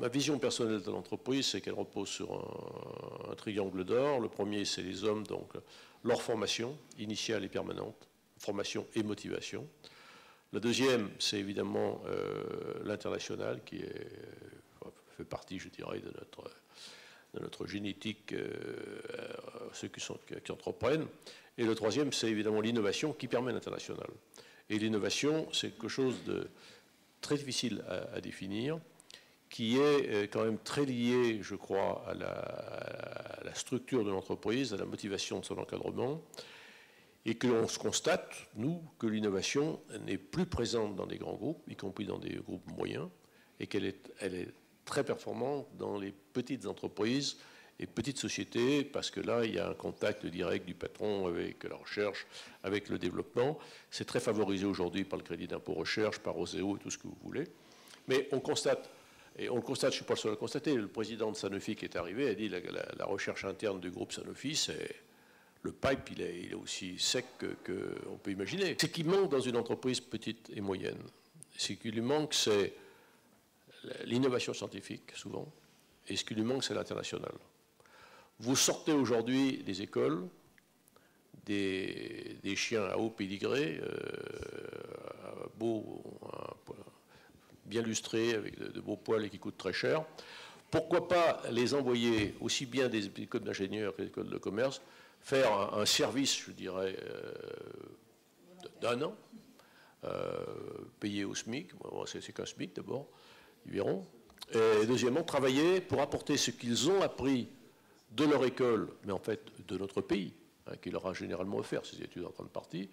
Ma vision personnelle de l'entreprise, c'est qu'elle repose sur un, triangle d'or. Le premier, c'est les hommes, donc leur formation initiale et permanente, formation et motivation. La deuxième, c'est évidemment euh, l'international, qui est, fait partie, je dirais, de notre, de notre génétique, euh, ceux qui, sont, qui entreprennent. Et le troisième, c'est évidemment l'innovation qui permet l'international. Et l'innovation, c'est quelque chose de très difficile à, définir, qui est euh, quand même très lié, je crois, à la, structure de l'entreprise, à la motivation de son encadrement, et que l'on se constate, nous, que l'innovation n'est plus présente dans des grands groupes, y compris dans des groupes moyens, et qu'elle est, elle est très performante dans les petites entreprises et petites sociétés, parce que là, il y a un contact direct du patron avec la recherche, avec le développement. C'est très favorisé aujourd'hui par le crédit d'impôt recherche, par Oseo et tout ce que vous voulez. Mais on constate, et on le constate, je ne suis pas le seul le constater, le président de Sanofi qui est arrivé a dit la, la, recherche interne du groupe Sanofi, c'est le pipe, il est, aussi sec qu'on peut imaginer. Ce qui manque dans une entreprise petite et moyenne, ce qui lui manque, c'est l'innovation scientifique, souvent, et ce qui lui manque, c'est l'international. Vous sortez aujourd'hui des écoles, des, chiens à haut pédigré, euh, beaux, bien lustrés, avec de, beaux poils et qui coûtent très cher. Pourquoi pas les envoyer aussi bien des écoles d'ingénieurs que des écoles de commerce, faire un, service, je dirais, euh, d'un an, euh, payé au SMIC, c'est qu'un SMIC d'abord, ils verront. Et deuxièmement, travailler pour apporter ce qu'ils ont appris de leur école, mais en fait de notre pays, hein, qui leur a généralement offert ces études en grande partie,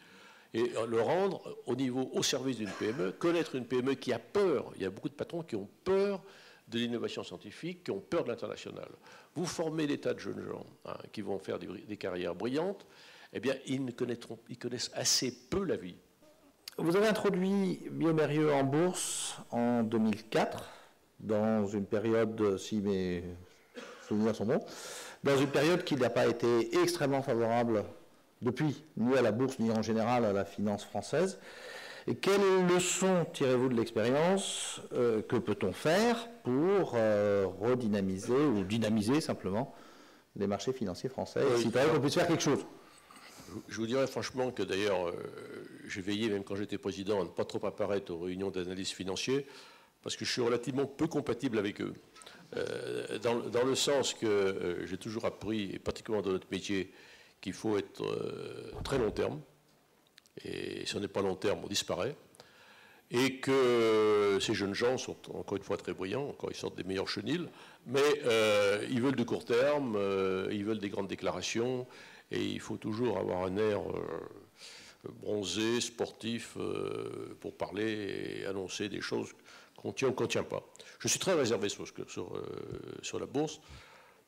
et le rendre au niveau, au service d'une PME, connaître une PME qui a peur. Il y a beaucoup de patrons qui ont peur de l'innovation scientifique, qui ont peur de l'international. Vous formez des tas de jeunes gens hein, qui vont faire des, carrières brillantes, eh bien, ils, ne connaissent assez peu la vie. Vous avez introduit Biomérieux en bourse en 2004, dans une période, si mes souvenirs sont bons, dans une période qui n'a pas été extrêmement favorable depuis, ni à la bourse, ni en général à la finance française. Et quelles leçons tirez-vous de l'expérience euh, Que peut-on faire pour euh, redynamiser ou dynamiser simplement les marchés financiers français oui, Si on puisse faire quelque chose? Je vous dirais franchement que d'ailleurs, euh, j'ai veillé, même quand j'étais président, à ne pas trop apparaître aux réunions d'analyse financiers, parce que je suis relativement peu compatible avec eux. Euh, dans, le sens que j'ai toujours appris, et particulièrement dans notre métier, qu'il faut être euh, très long terme. Et si on n'est pas long terme, on disparaît. Et que ces jeunes gens sont encore une fois très brillants, encore ils sortent des meilleurs chenilles, mais ils veulent du court terme, ils veulent des grandes déclarations, et il faut toujours avoir un air bronzé, sportif, pour parler et annoncer des choses qu'on tient ou qu'on ne tient pas. Je suis très réservé sur, euh, sur la bourse.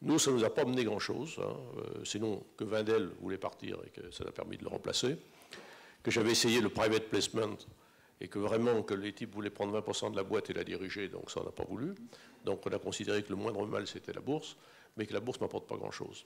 Nous, ça ne nous a pas mené grand-chose, hein. euh, sinon que Vindel voulait partir et que ça a permis de le remplacer, que j'avais essayé le private placement et que vraiment que les types voulaient prendre 20% de la boîte et la diriger, donc ça n'a pas voulu. Donc on a considéré que le moindre mal c'était la bourse, mais que la bourse n'apporte pas grand-chose.